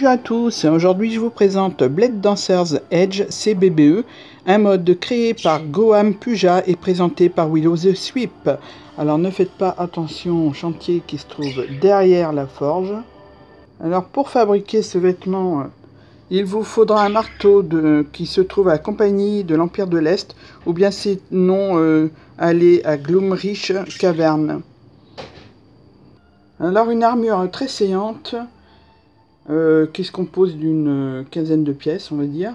Bonjour à tous, aujourd'hui je vous présente Blade Dancers Edge CBBE, un mode créé par Goham Puja et présenté par Willow the Sweep. Alors ne faites pas attention au chantier qui se trouve derrière la forge. Alors pour fabriquer ce vêtement, il vous faudra un marteau qui se trouve à la compagnie de l'Empire de l'Est, ou bien sinon euh, aller à Gloomrich Caverne. Alors une armure très saillante, euh, qui se compose d'une euh, quinzaine de pièces, on va dire.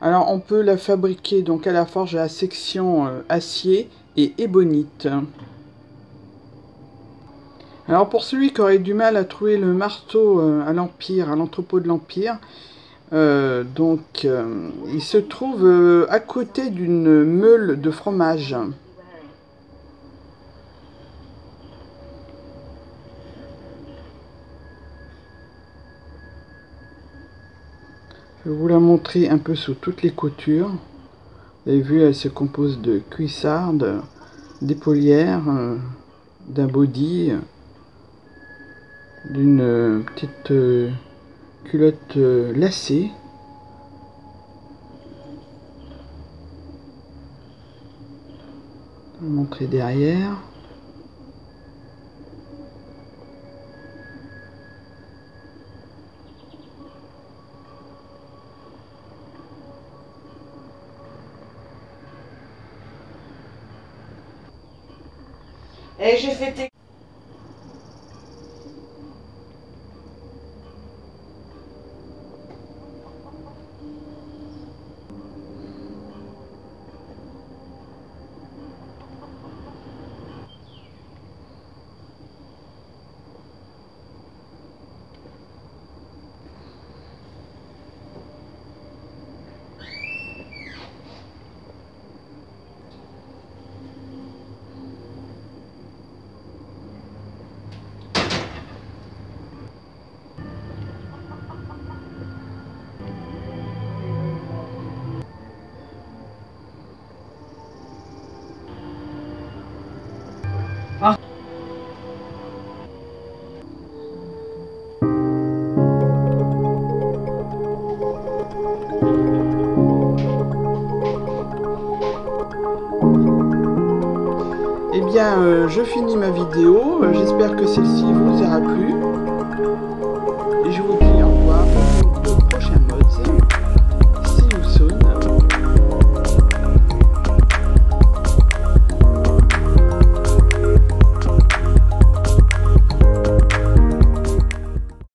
Alors on peut la fabriquer donc à la forge à section euh, acier et ébonite. Alors pour celui qui aurait du mal à trouver le marteau à l'Empire, à l'entrepôt de l'Empire, donc il se trouve à côté d'une meule de fromage. Je vais vous la montrer un peu sous toutes les coutures. Vous avez vu, elle se compose de cuissardes, d'épaulières, euh, d'un body, d'une petite euh, culotte euh, lacée. Je montrer derrière. Et j'ai fait Eh bien, euh, je finis ma vidéo. J'espère que celle-ci vous aura plu.